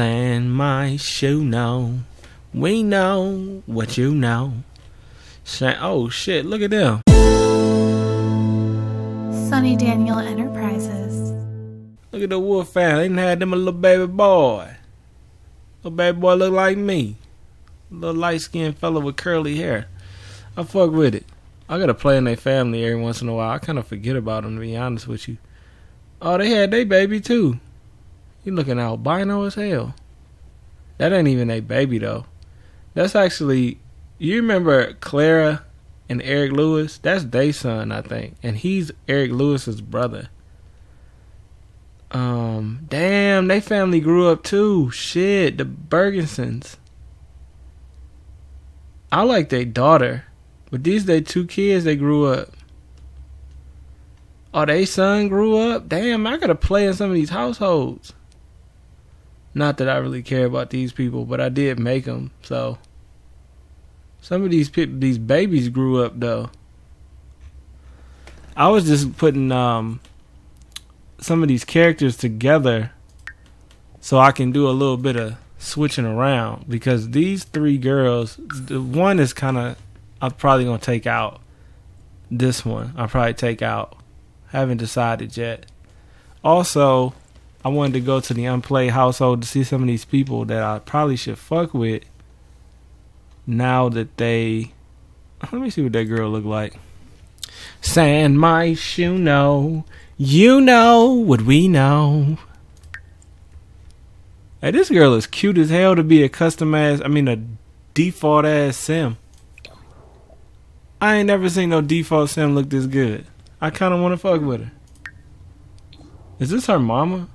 Sand my shoe know. We know what you know. Say, oh shit, look at them. Sonny Daniel Enterprises. Look at the wolf family. They done had them a little baby boy. Little baby boy look like me. Little light skinned fella with curly hair. I fuck with it. I gotta play in their family every once in a while. I kind of forget about them to be honest with you. Oh, they had their baby too. You looking albino as hell. That ain't even a baby though. That's actually you remember Clara and Eric Lewis? That's their son, I think. And he's Eric Lewis's brother. Um, damn, they family grew up too. Shit, the Bergensons. I like their daughter, but these they two kids they grew up. Oh, they son grew up. Damn, I gotta play in some of these households. Not that I really care about these people, but I did make them. So some of these these babies grew up though. I was just putting um some of these characters together so I can do a little bit of switching around because these three girls, the one is kind of I'm probably gonna take out. This one I'll probably take out. Haven't decided yet. Also, I wanted to go to the unplayed household to see some of these people that I probably should fuck with. Now that they, let me see what that girl look like. Sand mice, you know, you know what we know. Hey, this girl is cute as hell to be a custom ass. I mean, a default ass sim. I ain't never seen no default sim look this good. I kind of want to fuck with her. Is this her mama?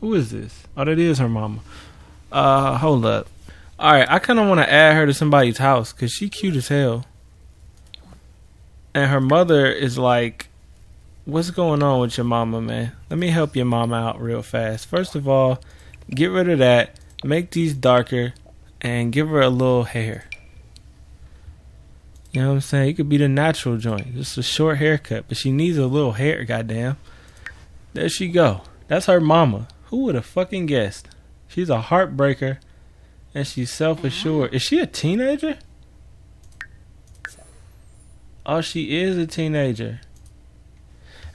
Who is this? Oh, that is her mama. Uh, hold up. All right, I kind of want to add her to somebody's house because she cute as hell. And her mother is like, what's going on with your mama, man? Let me help your mama out real fast. First of all, get rid of that. Make these darker and give her a little hair. You know what I'm saying? It could be the natural joint, just a short haircut, but she needs a little hair, goddamn. There she go. That's her mama. Who would have fucking guessed? She's a heartbreaker and she's self assured. Is she a teenager? Oh, she is a teenager.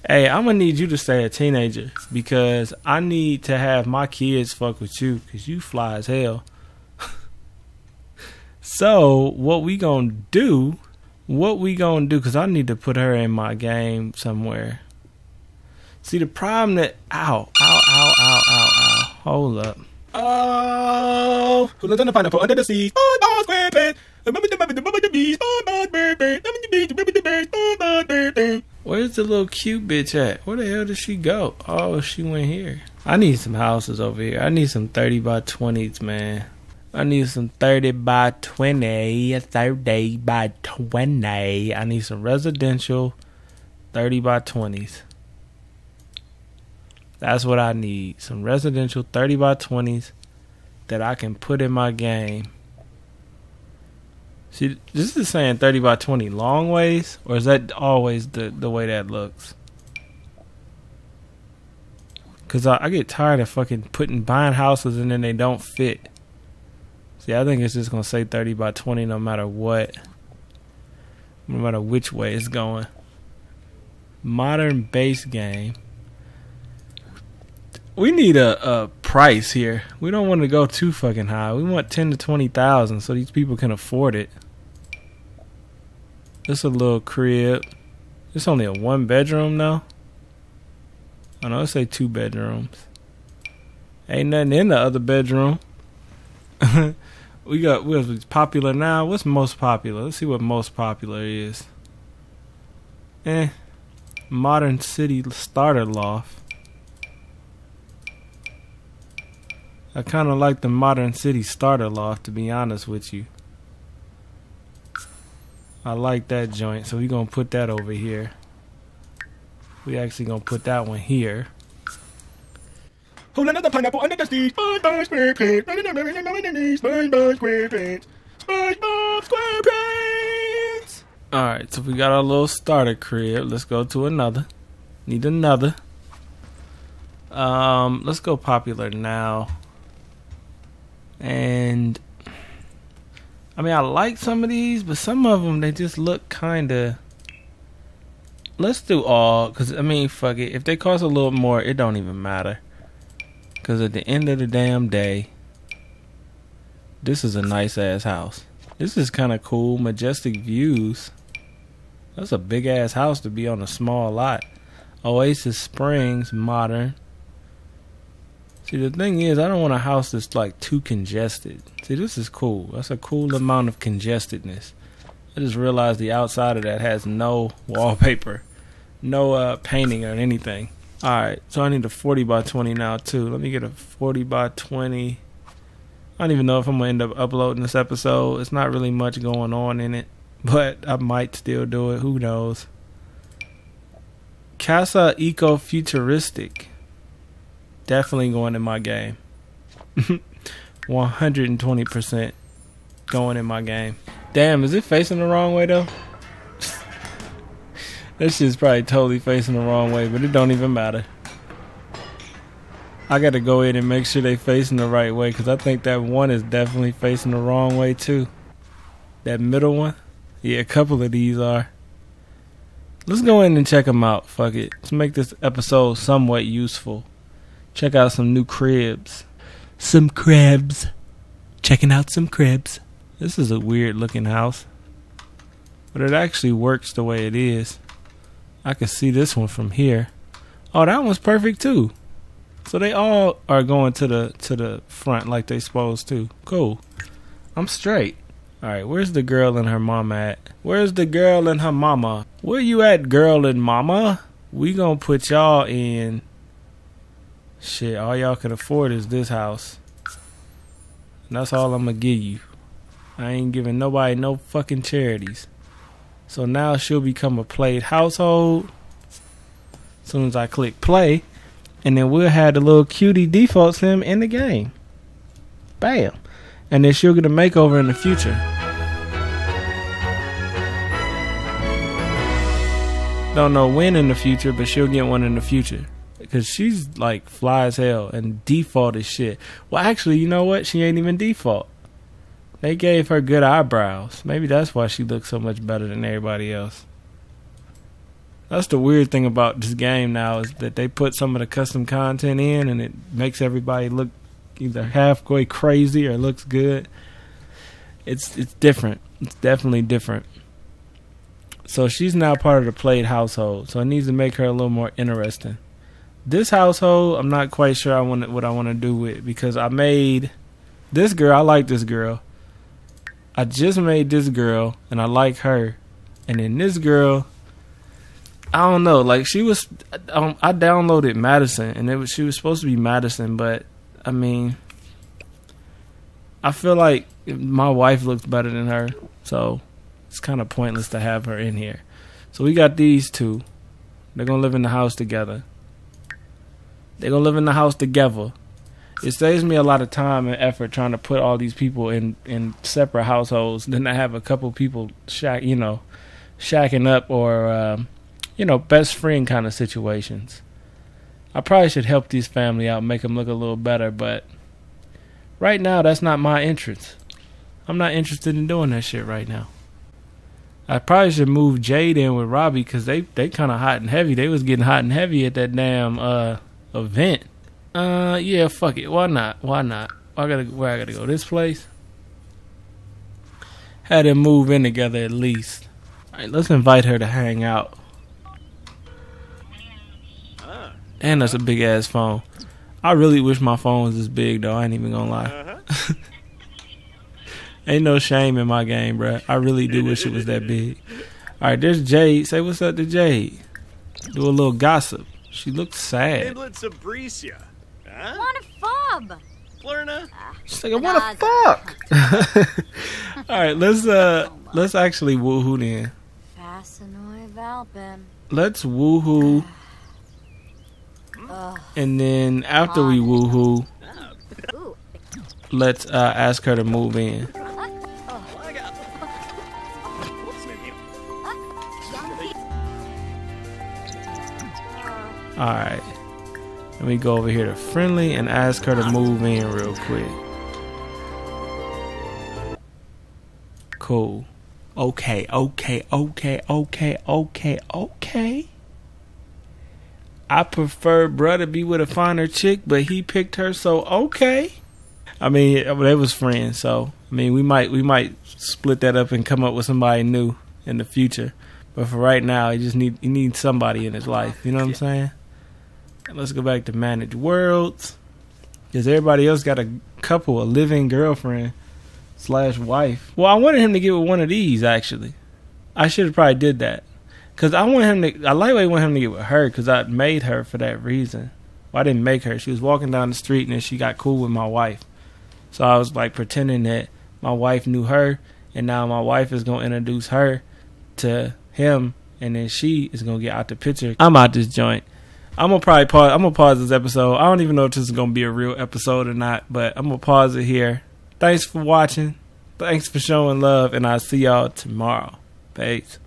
Hey, I'm gonna need you to stay a teenager because I need to have my kids fuck with you because you fly as hell. so, what we gonna do? What we gonna do? Because I need to put her in my game somewhere. See, the problem that. Ow, ow, ow, ow, ow, ow. Hold up. Oh, who lives on the pineapple under the sea? SpongeBob SquarePants. Where's the little cute bitch at? Where the hell did she go? Oh, she went here. I need some houses over here. I need some 30 by 20s, man. I need some 30 by 20, 30 by 20. I need some residential 30 by 20s. That's what I need. Some residential 30 by 20s that I can put in my game. See, this is saying 30 by 20 long ways, or is that always the, the way that looks? Because I, I get tired of fucking putting, buying houses and then they don't fit. See, I think it's just going to say 30 by 20 no matter what. No matter which way it's going. Modern base game we need a, a price here. We don't want to go too fucking high. We want ten to twenty thousand so these people can afford it. This a little crib. It's only a one bedroom though. I know. Let's say two bedrooms. Ain't nothing in the other bedroom. we got what's popular now. What's most popular? Let's see what most popular is. Eh, modern city starter loft. I kind of like the Modern City starter loft, to be honest with you. I like that joint, so we're going to put that over here. We actually going to put that one here. Hold another pineapple under the sea. SpongeBob SquarePants. SpongeBob SquarePants. SpongeBob SquarePants. Alright, so we got our little starter crib. Let's go to another. Need another. Um, let's go popular now. And I mean, I like some of these, but some of them they just look kind of. Let's do all, cause I mean, fuck it. If they cost a little more, it don't even matter. Cause at the end of the damn day, this is a nice ass house. This is kind of cool, majestic views. That's a big ass house to be on a small lot. Oasis Springs, modern. See, the thing is, I don't want a house that's like too congested. See, this is cool. That's a cool amount of congestedness. I just realized the outside of that has no wallpaper, no uh, painting or anything. All right, so I need a 40 by 20 now too. Let me get a 40 by 20. I don't even know if I'm gonna end up uploading this episode. It's not really much going on in it, but I might still do it. Who knows? Casa Eco Futuristic. Definitely going in my game. 120% going in my game. Damn, is it facing the wrong way though? this shit's probably totally facing the wrong way, but it don't even matter. I gotta go in and make sure they facing the right way because I think that one is definitely facing the wrong way too. That middle one, yeah, a couple of these are. Let's go in and check them out. Fuck it. Let's make this episode somewhat useful. Check out some new cribs. Some cribs. Checking out some cribs. This is a weird looking house. But it actually works the way it is. I can see this one from here. Oh, that one's perfect too. So they all are going to the to the front like they supposed to. Cool. I'm straight. Alright, where's the girl and her mama at? Where's the girl and her mama? Where you at, girl and mama? We gonna put y'all in. Shit, all y'all can afford is this house. And that's all I'm gonna give you. I ain't giving nobody no fucking charities. So now she'll become a played household. As soon as I click play, and then we'll have the little cutie default sim in the game. Bam. And then she'll get a makeover in the future. Don't know when in the future, but she'll get one in the future. Because she's like fly as hell and default as shit. Well, actually, you know what? She ain't even default. They gave her good eyebrows. Maybe that's why she looks so much better than everybody else. That's the weird thing about this game now is that they put some of the custom content in and it makes everybody look either halfway crazy or looks good. It's it's different. It's definitely different. So she's now part of the played household. So it needs to make her a little more interesting. This household, I'm not quite sure I want what I want to do with because I made this girl. I like this girl. I just made this girl and I like her, and then this girl. I don't know. Like she was, um, I downloaded Madison, and it was she was supposed to be Madison, but I mean, I feel like my wife looks better than her, so it's kind of pointless to have her in here. So we got these two. They're gonna live in the house together. They're gonna live in the house together. It saves me a lot of time and effort trying to put all these people in in separate households than to have a couple people shack, you know, shacking up or um, you know, best friend kind of situations. I probably should help these family out, make them look a little better, but right now that's not my interest. I'm not interested in doing that shit right now. I probably should move Jade in with Robbie because they they kind of hot and heavy. They was getting hot and heavy at that damn uh event. Uh, yeah, fuck it. Why not? Why not? I gotta where I gotta go. This place. Had them move in together at least. All right, let's invite her to hang out. And that's a big ass phone. I really wish my phone was this big though. I ain't even gonna lie. ain't no shame in my game, bruh. I really do wish it was that big. All right, there's Jade. Say what's up to Jade. Do a little gossip. She looks sad. Inlet Sabricia. Huh? Want a fob? Flurna? She's like, I want to fuck. All right, let's uh, let's actually woohoo then. Fascinoy Valpin. Let's woohoo, Ugh. and then after we woohoo, Ooh. let's uh, ask her to move in. All right. Let me go over here to friendly and ask her to move in real quick. Cool. Okay, okay, okay, okay, okay, okay. I prefer bruh to be with a finer chick, but he picked her, so okay. I mean, they was friends, so I mean, we might we might split that up and come up with somebody new in the future. But for right now, he just need he needs somebody in his life. You know what I'm saying? Let's go back to manage worlds, because everybody else got a couple, a living girlfriend slash wife. Well, I wanted him to get with one of these actually. I should have probably did that. Cause I want him to. I lightweight want him to get with her because I made her for that reason. Well, I didn't make her. She was walking down the street and then she got cool with my wife. So I was like pretending that my wife knew her, and now my wife is gonna introduce her to him, and then she is gonna get out the picture. I'm out this joint. I'm gonna probably pause. I'm gonna pause this episode. I don't even know if this is gonna be a real episode or not, but I'm gonna pause it here. Thanks for watching. Thanks for showing love, and I'll see y'all tomorrow. Peace.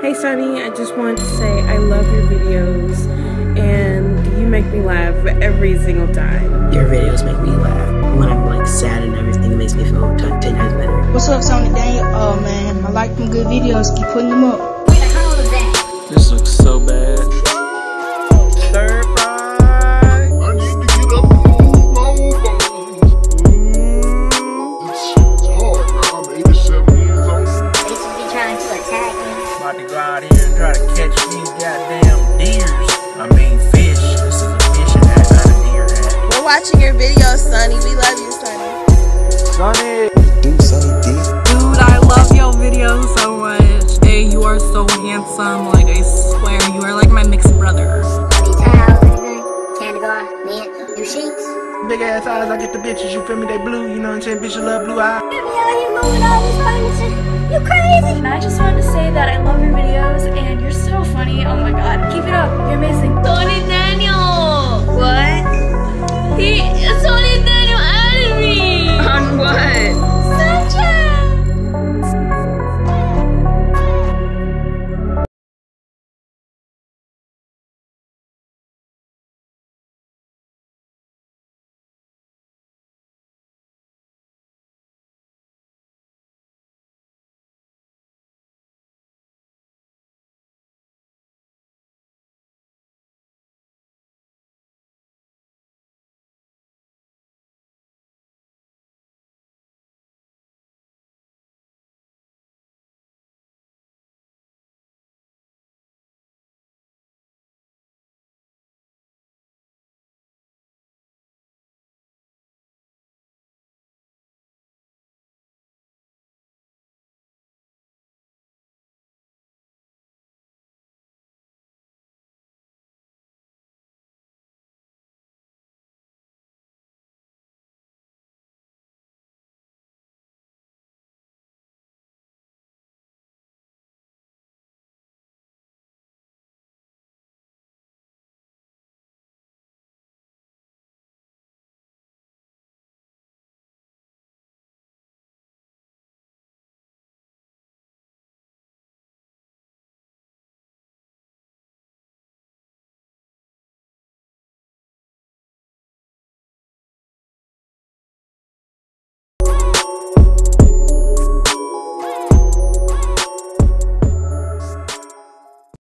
Hey Sonny, I just wanted to say I love your videos and you make me laugh every single time. Your videos make me laugh. When I'm like sad and everything, it makes me feel 10 times better. What's up, Sonny Daniel? Oh man, I like them good videos. Keep putting them up. Where the hell is that? This looks so bad. Stir fry. I need to get up and move my own bones. This shit's hard now. I'm 87 years old. They be trying to attack me. About to go out here and try to catch these goddamn deers. I mean fish. This is a fishing hat, not a deer hat. We're watching your videos, Sonny. We love you, Sonny. Dude, I love your videos so much. Hey, you are so handsome. Like, I swear, you are like my mixed brother. These towels, anything? Candy bar, mint, new sheets. Big ass eyes, I get the bitches, you feel me? They blue, you know what I'm saying? Bitches love blue eyes. You moving all this furniture? You crazy? And I just wanted to say that I love your videos and you're so funny. Oh my god. Keep it up. You're amazing.